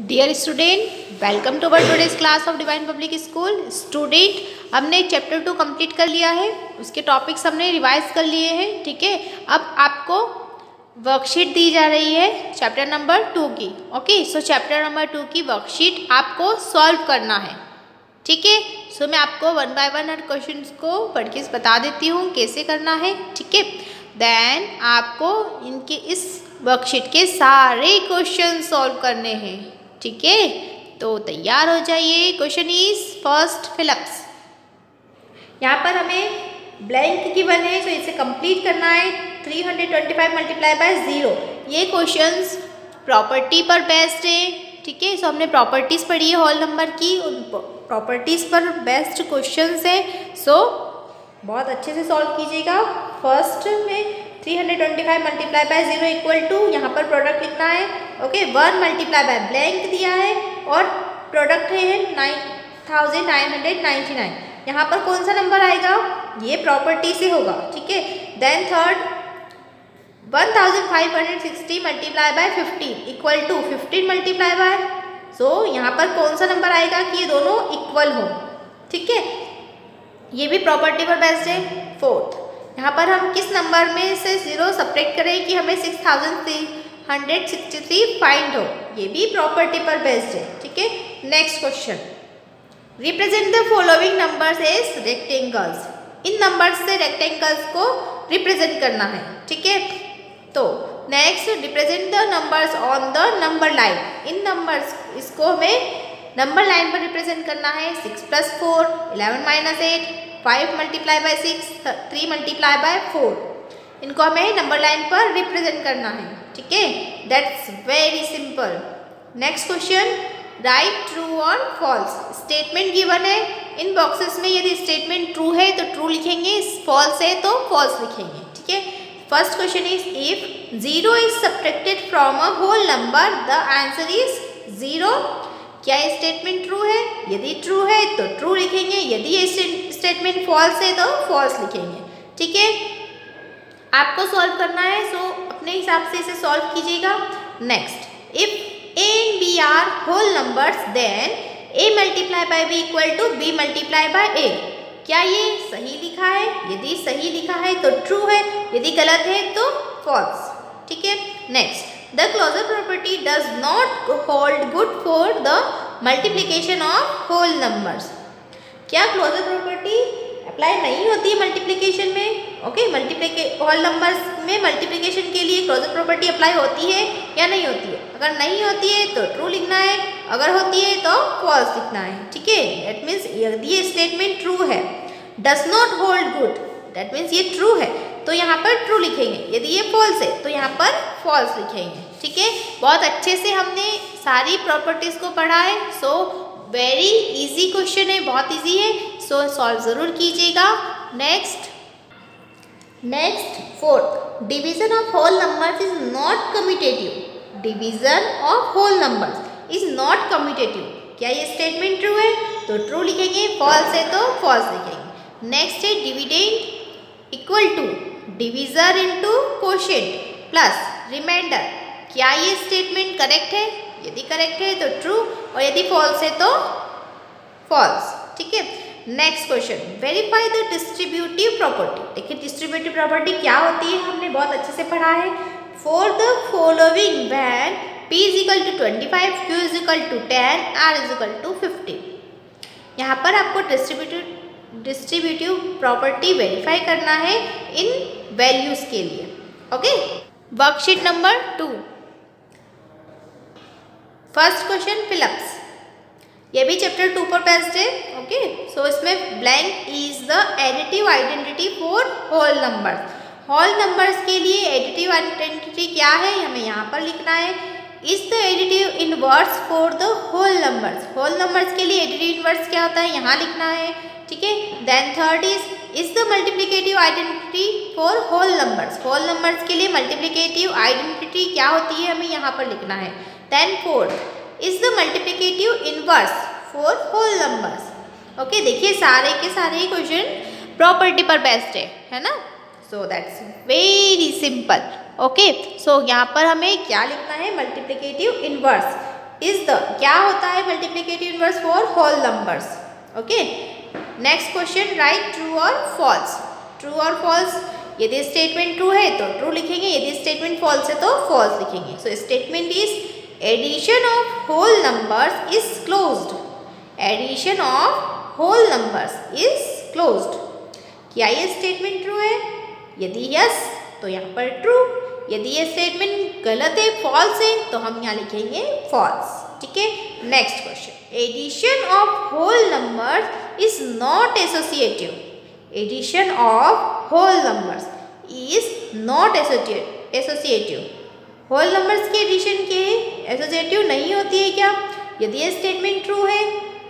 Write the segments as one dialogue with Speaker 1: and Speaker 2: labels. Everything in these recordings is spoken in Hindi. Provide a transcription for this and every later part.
Speaker 1: Dear student welcome to our today's class of Divine Public School student हमने चैप्टर टू कंप्लीट कर लिया है। उसके टॉपिक्स हमने रिवाइज कर लिए हैं, ठीक है? अब आपको वर्कशीट दी जा रही है चैप्टर नंबर टू की okay so chapter number two की वर्कशीट आपको सॉल्व करना है, ठीक है? सो मैं आपको वन बाय वन हर क्वेश्चन को पढ़ के बता देती हूँ कैसे करना है, ठीक है? देन आपको इनके इस वर्कशीट के सारे क्वेश्चन सॉल्व करने हैं। ठीक है? तो तैयार हो जाइए क्वेश्चन इज़ फ़र्स्ट फिलअप्स यहाँ पर हमें ब्लैंक गिवन है तो इसे कंप्लीट करना है। 325 मल्टीप्लाई बाय ज़ीरो ये क्वेश्चंस प्रॉपर्टी पर बेस्ड है, ठीक है? सो हमने प्रॉपर्टीज़ पढ़ी है हॉल नंबर की। उन प्रॉपर्टीज़ पर बेस्ट क्वेश्चंस है। सो बहुत अच्छे से सॉल्व कीजिएगा। फ़र्स्ट में 325 multiply by zero equal to, यहाँ पर प्रोडक्ट लिखना है? Okay, one multiply by blank दिया है और प्रोडक्ट है nine thousand nine hundred ninety nine. यहाँ पर कौन सा नंबर आएगा? ये प्रॉपर्टी से होगा, ठीक है? Then third one thousand five hundred sixty multiply by fifteen, equal to fifteen multiply by. So यहाँ पर कौन सा नंबर आएगा कि ये दोनों इक्वल हो, ठीक है? ये भी प्रॉपर्टी पर बेस्ड है। फोर्थ यहाँ पर हम किस नंबर में से ज़ीरो सपरेट करें कि हमें six thousand three hundred sixty three find हो? ये भी प्रॉपर्टी पर बेस्ड है, ठीक है? Next question represent the following numbers as rectangles in numbers से रेक्टेंगल्स को रिप्रेजेंट करना है, ठीक है? तो next represent the numbers on the number line in numbers इसको हमें नंबर लाइन पर रिप्रेजेंट करना है six plus four eleven minus eight five multiply by six three multiply by four इनको हमें नंबर लाइन पर रिप्रेजेंट करना है, ठीक है? That's very simple next question write true और फॉल्स स्टेटमेंट गिवन है. इन बॉक्सेस में यदि स्टेटमेंट ट्रू है तो ट्रू लिखेंगे फॉल्स है तो फॉल्स लिखेंगे, ठीक है? First question is if zero is subtracted from a whole number the answer is zero क्या स्टेटमेंट ट्रू है? यदि ट्रू है तो ट्रू लिखेंगे. यदि स्टेटमेंट फॉल्स है तो फॉल्स लिखेंगे। ठीक है? आपको सॉल्व करना है सो अपने हिसाब से इसे सॉल्व कीजिएगा। Next if A and B are whole numbers then A multiply by B equal to B multiply by A क्या ये सही लिखा है? यदि सही लिखा है तो ट्रू है, यदि गलत है तो फॉल्स ठीक है? Next The closure property does not hold good for the multiplication of whole numbers. क्या क्लोजर प्रॉपर्टी अप्लाई नहीं होती है मल्टीप्लिकेशन में? ओके मल्टीप्लिके होल नंबर्स में मल्टीप्लिकेशन के लिए क्लोजर प्रॉपर्टी अप्लाई होती है या नहीं होती है? अगर नहीं होती है तो ट्रू लिखना है, अगर होती है तो फॉल्स लिखना है, ठीक है? दैट मीन्स यदि ये स्टेटमेंट ट्रू है। Does not hold good that means ये ट्रू है। तो यहाँ पर ट्रू लिखेंगे। यदि ये फॉल्स है तो यहाँ पर फॉल्स लिखेंगे, ठीक है? बहुत अच्छे से हमने सारी प्रॉपर्टीज़ को पढ़ा है सो वेरी इजी क्वेश्चन है, बहुत इजी है। सो सॉल्व ज़रूर कीजिएगा। Next next fourth division of whole numbers is not commutative division of whole numbers is not commutative क्या ये स्टेटमेंट ट्रू है? तो ट्रू लिखेंगे फॉल्स है तो फॉल्स लिखेंगे। नेक्स्ट है dividend equal to divisor into question plus remainder क्या ये स्टेटमेंट करेक्ट है? यदि करेक्ट है तो ट्रू और यदि फॉल्स है तो फॉल्स ठीक है? Next question verify the distributive property देखिए डिस्ट्रीब्यूटिव प्रॉपर्टी क्या होती है? हमने बहुत अच्छे से पढ़ा है। For the following when p is equal to twenty five q is equal to ten r is equal to fifteen यहाँ पर आपको डिस्ट्रीब्यूटिव डिस्ट्रीब्यूटिव प्रॉपर्टी वेरीफाई करना है इन वैल्यूज़ के लिए okay worksheet number two first question fill ups ये भी चैप्टर टू पर बेस्ड है ओके सो इसमें blank is the additive identity for whole numbers whole numbers के लिए एडिटिव आइडेंटिटी क्या है? हमें यहाँ पर लिखना है। Is the additive inverse for the whole numbers whole numbers के लिए एडिटिव इनवर्स क्या होता है? यहाँ लिखना है, ठीक है? Then third is is the multiplicative identity for whole numbers whole numbers के लिए मल्टीप्लीकेटिव आइडेंटिटी क्या होती है? हमें यहाँ पर लिखना है। Then fourth is the multiplicative inverse for whole numbers okay देखिए सारे के सारे ही क्वेश्चन प्रॉपर्टी पर बेस्ड है है ना? So that's very simple okay so यहाँ पर हमें क्या लिखना है? मल्टीप्लीकेटिव इनवर्स इज़ द क्या होता है multiplicative inverse for whole numbers okay next question right true और फॉल्स ट्रू और फॉल्स यदि स्टेटमेंट ट्रू है तो ट्रू लिखेंगे. यदि स्टेटमेंट फॉल्स है तो फॉल्स लिखेंगे. So statement is addition of whole numbers is closed addition of whole numbers is closed क्या ये स्टेटमेंट ट्रू है? यदि यस तो यहाँ पर ट्रू यदि ये स्टेटमेंट गलत है फॉल्स है तो हम यहाँ लिखेंगे फॉल्स ठीक है? Next question addition of whole number is not associative addition of whole numbers is not associative whole numbers की एडिशन के एसोसिएटिव नहीं होती है क्या? यदि ये स्टेटमेंट ट्रू है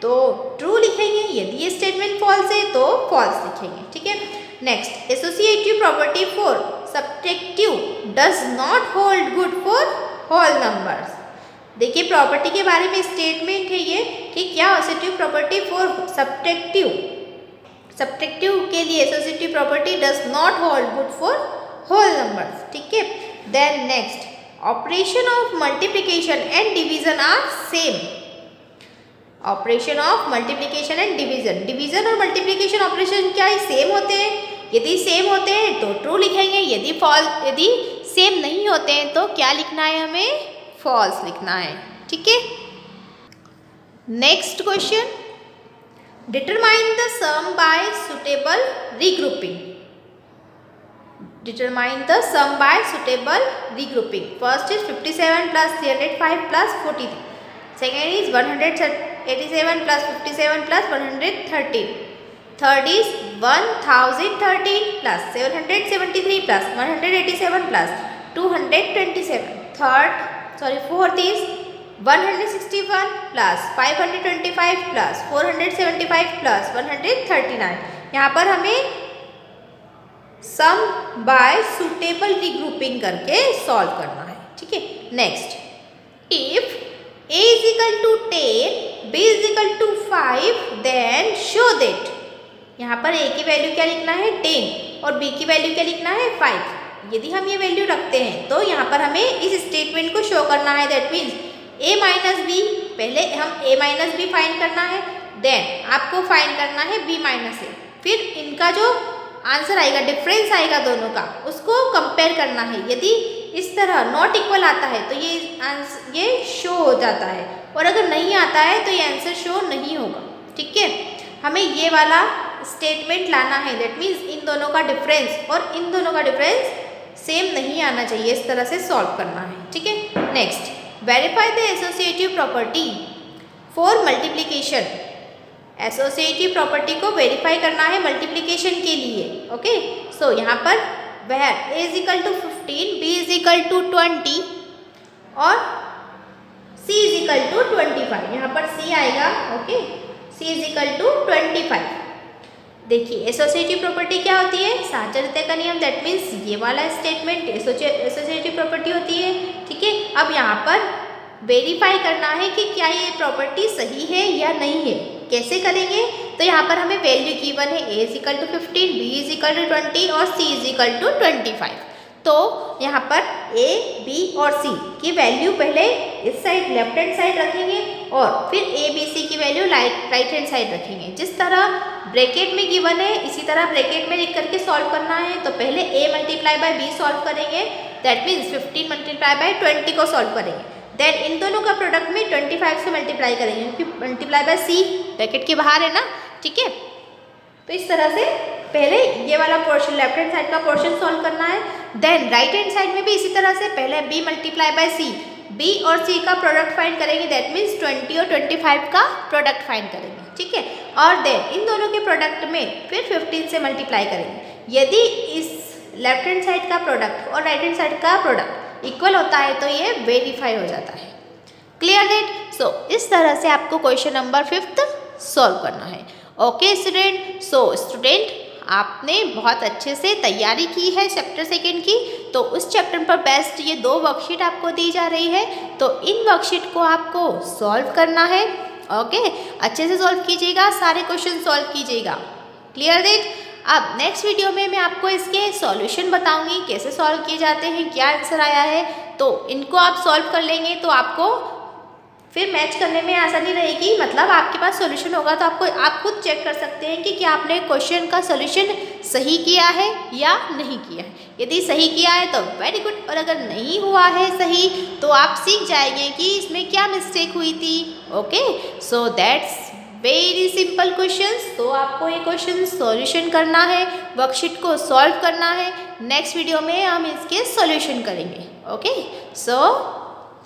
Speaker 1: तो ट्रू लिखेंगे। यदि ये स्टेटमेंट फॉल्स है तो फॉल्स लिखेंगे। ठीक है? Next associative property for subtractive does not hold good for whole numbers देखिए प्रॉपर्टी के बारे में स्टेटमेंट है ये कि क्या associative property for subtractive subtractive के लिए associative property does not hold good for whole numbers ठीक है? Then next operation of multiplication and division are same operation of multiplication and division division और मल्टीप्लीकेशन ऑपरेशन क्या है? सेम होते हैं। यदि सेम होते हैं तो ट्रू लिखेंगे। यदि फॉल यदि सेम नहीं होते हैं तो क्या लिखना है हमें? फॉल्स लिखना है। ठीक है? Next question determine the sum by suitable regrouping determine the sum by suitable regrouping first is 57 plus 305 plus 43 second is 187 plus 57 plus 113 Third is 1013 plus 773 plus 187 plus 227. Third, sorry, fourth is 161 plus 525 plus 475 plus 139. यहाँ पर हमें सम बाय सुटेबल रीग्रुपिंग करके सॉल्व करना है। ठीक है? Next if a to 10 b is equal to 5 then show that. यहाँ पर ए की वैल्यू क्या लिखना है? टेन और बी की वैल्यू क्या लिखना है? फाइव यदि हम ये वैल्यू रखते हैं तो यहाँ पर हमें इस स्टेटमेंट को शो करना है। That means a minus b पहले हम ए माइनस बी फाइंड करना है देन आपको फाइंड करना है बी माइनस ए फिर इनका जो आंसर आएगा डिफरेंस आएगा दोनों का। उसको कंपेयर करना है। यदि इस तरह नॉट इक्वल आता है तो ये आंसर ये शो हो जाता है। और अगर नहीं आता है तो ये आंसर शो नहीं होगा। ठीक है? हमें ये वाला स्टेटमेंट लाना है। दैट मीन्स इन दोनों का डिफरेंस और इन दोनों का डिफरेंस सेम नहीं आना चाहिए। इस तरह से सॉल्व करना है। ठीक है? Next verify the associative property for multiplication associative property को वेरीफाई करना है मल्टीप्लीकेशन के लिए ओके? सो so, यहाँ पर वह A is equal to fifteen B is equal to twenty और C is equal to twenty five यहाँ पर सी आएगा okay? C is equal to twenty five देखिए एसोसिएटिव प्रॉपर्टी क्या होती है? साहचर्यता का नियम दैट मीन्स ये वाला स्टेटमेंट एसोसिएटिव प्रॉपर्टी होती है ठीक है? अब यहाँ पर वेरीफाई करना है कि क्या ये प्रॉपर्टी सही है या नहीं है। कैसे करेंगे? तो यहाँ पर हमें वैल्यू गिवन है a is equal to fifteen b is equal to twenty और c is equal to twenty five तो यहाँ पर ए बी और सी की वैल्यू पहले इस साइड लेफ़्ट हैंड साइड रखेंगे और फिर ए बी सी की value right right hand side रखेंगे। जिस तरह ब्रैकेट में गिवन है, इसी तरह ब्रैकेट में लिख करके सॉल्व करना है। तो पहले a multiply by b solve करेंगे। That means fifteen multiply by twenty को सॉल्व करेंगे। देन इन दोनों का प्रोडक्ट में ट्वेंटी फाइव से मल्टीप्लाई करेंगे, क्योंकि मल्टीप्लाई बाय सी ब्रैकेट के बाहर है ना, ठीक है? तो इस तरह से पहले ये वाला पोर्शन लेफ़्ट हैंड साइड का पोर्शन सॉल्व करना है देन राइट हैंड साइड में भी इसी तरह से पहले B multiply by C B और सी का प्रोडक्ट फाइंड करेंगे दैट मीन्स ट्वेंटी और ट्वेंटी फाइव का प्रोडक्ट फाइंड करेंगे, ठीक है? और देन इन दोनों के प्रोडक्ट में फिर फिफ्टीन से मल्टीप्लाई करेंगे। यदि इस लेफ़्ट हैंड साइड का प्रोडक्ट और राइट हैंड साइड का प्रोडक्ट इक्वल होता है तो ये वेरीफाई हो जाता है। क्लियर डेट सो इस तरह से आपको क्वेश्चन नंबर फिफ्थ सॉल्व करना है। ओके स्टूडेंट सो स्टूडेंट आपने बहुत अच्छे से तैयारी की है चैप्टर सेकेंड की। तो उस चैप्टर पर बेस्ट ये दो वर्कशीट आपको दी जा रही है। तो इन वर्कशीट को आपको सॉल्व करना है। ओके अच्छे से सॉल्व कीजिएगा, सारे क्वेश्चन सॉल्व कीजिएगा। क्लियर देट अब नेक्स्ट वीडियो में मैं आपको इसके सॉल्यूशन बताऊँगी, कैसे सॉल्व किए जाते हैं, क्या आंसर आया है। तो इनको आप सॉल्व कर लेंगे तो आपको फिर मैच करने में आसानी रहेगी। मतलब आपके पास सॉल्यूशन होगा तो आपको, आप खुद चेक कर सकते हैं कि क्या आपने क्वेश्चन का सॉल्यूशन सही किया है या नहीं किया है। यदि सही किया है तो वेरी गुड और अगर नहीं हुआ है सही तो आप सीख जाएँगे कि इसमें क्या मिस्टेक हुई थी। Okay so that's very simple question तो आपको ये क्वेश्चन सॉल्यूशन करना है वर्कशीट को सॉल्व करना है। नेक्स्ट वीडियो में हम इसके सॉल्यूशन करेंगे ओके सो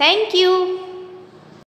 Speaker 1: थैंक यू